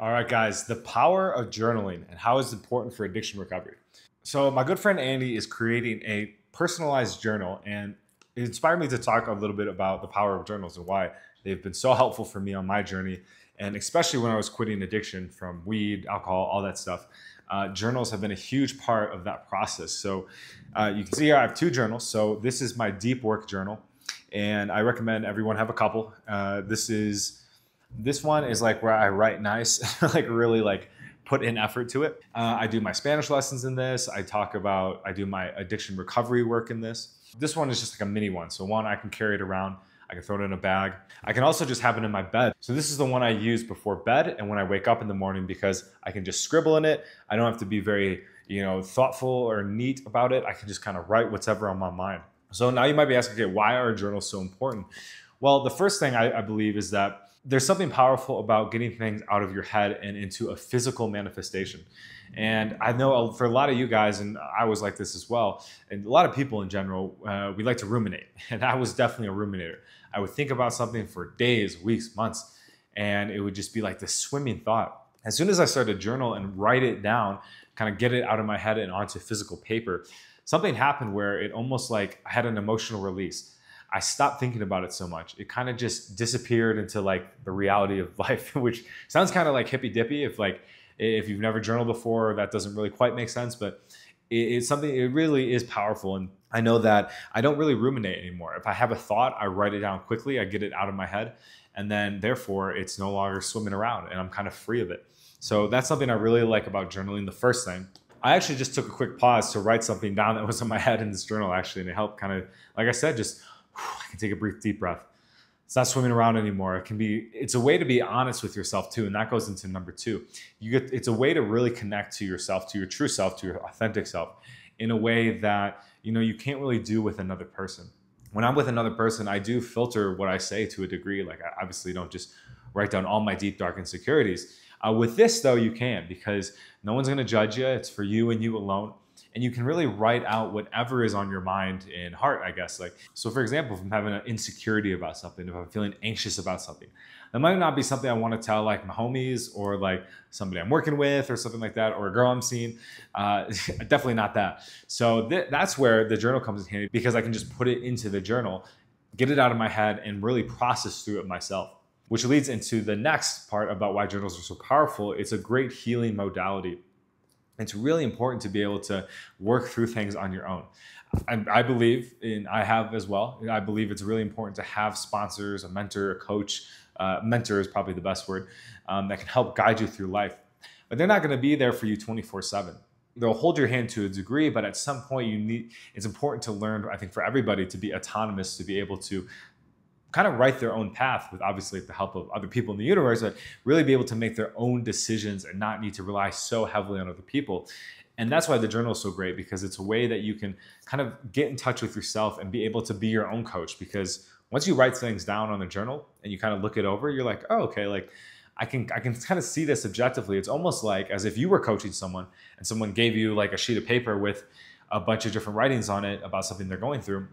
All right, guys, the power of journaling and how it's important for addiction recovery. So, my good friend Andy is creating a personalized journal, and it inspired me to talk a little bit about the power of journals and why they've been so helpful for me on my journey, and especially when I was quitting addiction from weed, alcohol, all that stuff. Uh, journals have been a huge part of that process. So, uh, you can see here I have two journals. So, this is my deep work journal, and I recommend everyone have a couple. Uh, this is this one is like where I write nice, like really like put in effort to it. Uh, I do my Spanish lessons in this. I talk about, I do my addiction recovery work in this. This one is just like a mini one. So one, I can carry it around. I can throw it in a bag. I can also just have it in my bed. So this is the one I use before bed and when I wake up in the morning because I can just scribble in it. I don't have to be very, you know, thoughtful or neat about it. I can just kind of write whatever on my mind. So now you might be asking, okay, why are journals so important? Well, the first thing I, I believe is that there's something powerful about getting things out of your head and into a physical manifestation. And I know for a lot of you guys, and I was like this as well, and a lot of people in general, uh, we like to ruminate. And I was definitely a ruminator. I would think about something for days, weeks, months, and it would just be like this swimming thought. As soon as I started to journal and write it down, kind of get it out of my head and onto physical paper, something happened where it almost like I had an emotional release. I stopped thinking about it so much. It kind of just disappeared into like the reality of life, which sounds kind of like hippy dippy. If like if you've never journaled before, that doesn't really quite make sense, but it's something. It really is powerful, and I know that I don't really ruminate anymore. If I have a thought, I write it down quickly. I get it out of my head, and then therefore it's no longer swimming around, and I'm kind of free of it. So that's something I really like about journaling. The first thing. I actually just took a quick pause to write something down that was in my head in this journal, actually, and it helped kind of, like I said, just I can take a brief, deep breath. It's not swimming around anymore. It can be. It's a way to be honest with yourself too, and that goes into number two. You get. It's a way to really connect to yourself, to your true self, to your authentic self, in a way that you know you can't really do with another person. When I'm with another person, I do filter what I say to a degree. Like I obviously don't just write down all my deep dark insecurities. Uh, with this though, you can because no one's going to judge you. It's for you and you alone and you can really write out whatever is on your mind and heart i guess. Like so for example if i'm having an insecurity about something if i'm feeling anxious about something that might not be something i want to tell like my homies or like somebody i'm working with or something like that or a girl i'm seeing uh, definitely not that. So th- that's where the journal comes in handy because i can just put it into the journal get it out of my head and really process through it myself which leads into the next part about why journals are so powerful. It's a great healing modality it's really important to be able to work through things on your own. I, I believe, and I have as well, I believe it's really important to have sponsors, a mentor, a coach. Uh, mentor is probably the best word um, that can help guide you through life. But they're not going to be there for you 24 7 they'll hold your hand to a degree but at some point you need it's important to learn i think for everybody to be autonomous to be able to kind of write their own path with obviously the help of other people in the universe, but really be able to make their own decisions and not need to rely so heavily on other people. And that's why the journal is so great because it's a way that you can kind of get in touch with yourself and be able to be your own coach. Because once you write things down on the journal and you kind of look it over, you're like, oh, okay, like I can I can kind of see this objectively. It's almost like as if you were coaching someone and someone gave you like a sheet of paper with a bunch of different writings on it about something they're going through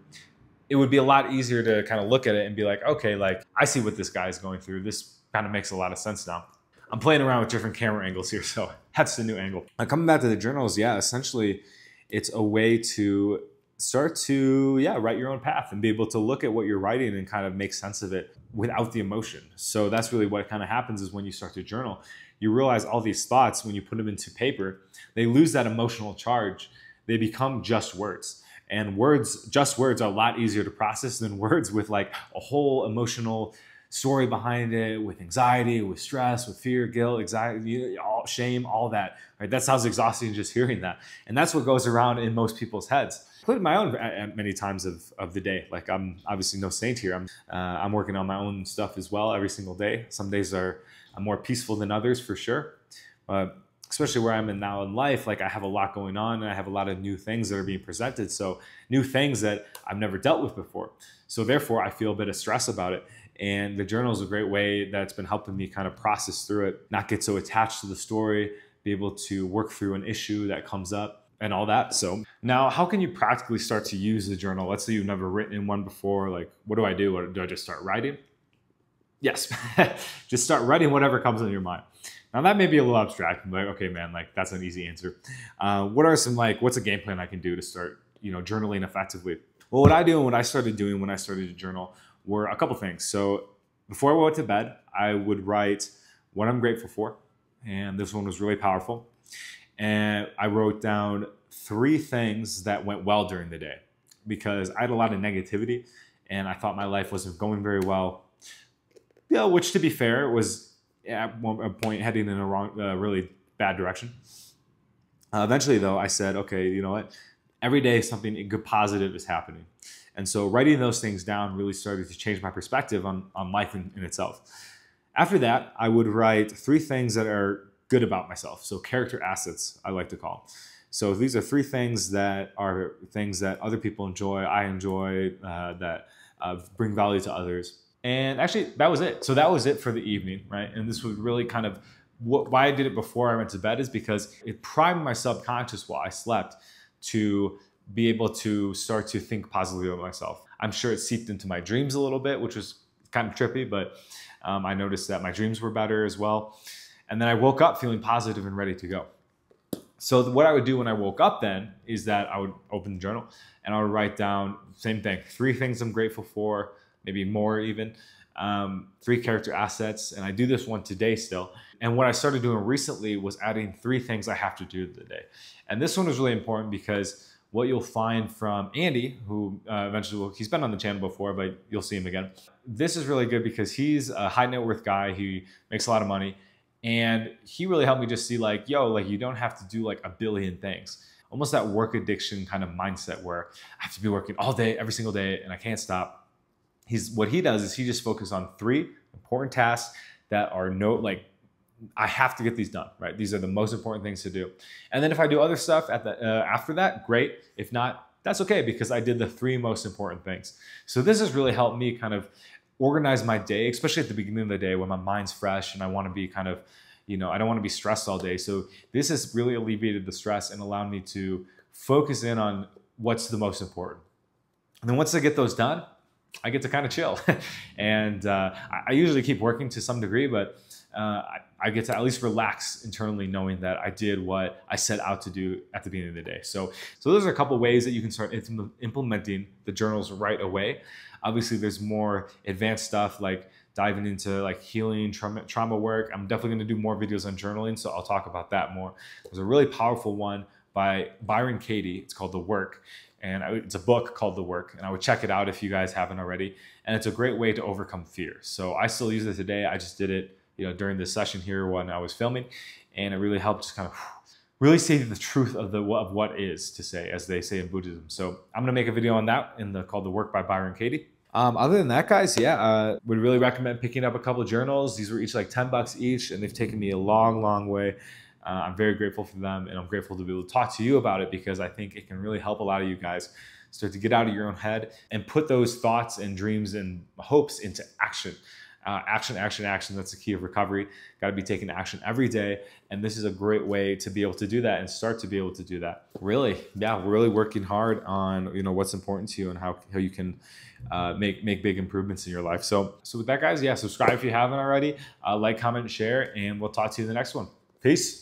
it would be a lot easier to kind of look at it and be like, okay, like I see what this guy is going through. This kind of makes a lot of sense now. I'm playing around with different camera angles here, so that's the new angle. Now, coming back to the journals, yeah, essentially, it's a way to start to yeah write your own path and be able to look at what you're writing and kind of make sense of it without the emotion. So that's really what kind of happens is when you start to journal, you realize all these thoughts when you put them into paper, they lose that emotional charge. They become just words and words just words are a lot easier to process than words with like a whole emotional story behind it with anxiety with stress with fear guilt anxiety all shame all that right? That sounds exhausting just hearing that. And that's what goes around in most people's heads including my own at many times of, of the day. Like i'm obviously no saint here. I'm uh, i'm working on my own stuff as well every single day. Some days are more peaceful than others for sure. But especially where I'm in now in life, like I have a lot going on and I have a lot of new things that are being presented. So new things that I've never dealt with before. So therefore I feel a bit of stress about it. And the journal is a great way that's been helping me kind of process through it, not get so attached to the story, be able to work through an issue that comes up and all that. So now how can you practically start to use the journal? Let's say you've never written in one before. Like, what do I do? do I just start writing? Yes, just start writing whatever comes in your mind. Now that may be a little abstract. I'm like, okay, man, like that's an easy answer. Uh, what are some like, what's a game plan I can do to start, you know, journaling effectively? Well, what I do and what I started doing when I started to journal were a couple things. So before I went to bed, I would write what I'm grateful for, and this one was really powerful. And I wrote down three things that went well during the day because I had a lot of negativity and I thought my life wasn't going very well. Yeah, which to be fair was at one point heading in a wrong, uh, really bad direction. Uh, eventually, though, I said, okay, you know what? Every day something good positive is happening. And so writing those things down really started to change my perspective on, on life in, in itself. After that, I would write three things that are good about myself. So character assets, I like to call. So these are three things that are things that other people enjoy, I enjoy, uh, that uh, bring value to others. And actually, that was it. So that was it for the evening, right? And this was really kind of what, why I did it before I went to bed is because it primed my subconscious while I slept to be able to start to think positively about myself. I'm sure it seeped into my dreams a little bit, which was kind of trippy, but um, I noticed that my dreams were better as well. And then I woke up feeling positive and ready to go. So what I would do when I woke up then is that I would open the journal and I would write down same thing, three things I'm grateful for, maybe more even, um, three character assets, and I do this one today still. And what I started doing recently was adding three things I have to do today. And this one was really important because what you'll find from Andy, who uh, eventually will, he's been on the channel before, but you'll see him again. This is really good because he's a high net worth guy. He makes a lot of money. And he really helped me just see like, yo, like you don't have to do like a billion things. Almost that work addiction kind of mindset where I have to be working all day, every single day, and I can't stop. He's what he does is he just focuses on three important tasks that are no like I have to get these done, right? These are the most important things to do. And then if I do other stuff at the uh, after that, great. If not, that's okay because I did the three most important things. So this has really helped me kind of organize my day, especially at the beginning of the day when my mind's fresh and I want to be kind of, you know, I don't want to be stressed all day. So this has really alleviated the stress and allowed me to focus in on what's the most important. And then once I get those done, I get to kind of chill. and uh, I usually keep working to some degree, but uh, I, I, get to at least relax internally knowing that I did what I set out to do at the beginning of the day. So, so those are a couple ways that you can start implementing the journals right away. Obviously, there's more advanced stuff like diving into like healing trauma, trauma work. I'm definitely going to do more videos on journaling, so I'll talk about that more. There's a really powerful one by Byron Katie. It's called The Work and it's a book called The Work, and I would check it out if you guys haven't already. And it's a great way to overcome fear. So I still use it today. I just did it, you know, during this session here when I was filming, and it really helped just kind of really say the truth of the of what is to say, as they say in Buddhism. So I'm gonna make a video on that in the called The Work by Byron Katie. Um, other than that, guys, yeah, uh, would really recommend picking up a couple journals. These were each like 10 bucks each, and they've taken me a long, long way. Uh, I'm very grateful for them, and I'm grateful to be able to talk to you about it because I think it can really help a lot of you guys start to get out of your own head and put those thoughts and dreams and hopes into action. Uh, action, action, action. That's the key of recovery. Got to be taking action every day. And this is a great way to be able to do that and start to be able to do that. Really, yeah, we're really working hard on you know what's important to you and how, how you can uh, make make big improvements in your life. So so with that, guys, yeah, subscribe if you haven't already. Uh, like, comment, share, and we'll talk to you in the next one. Peace.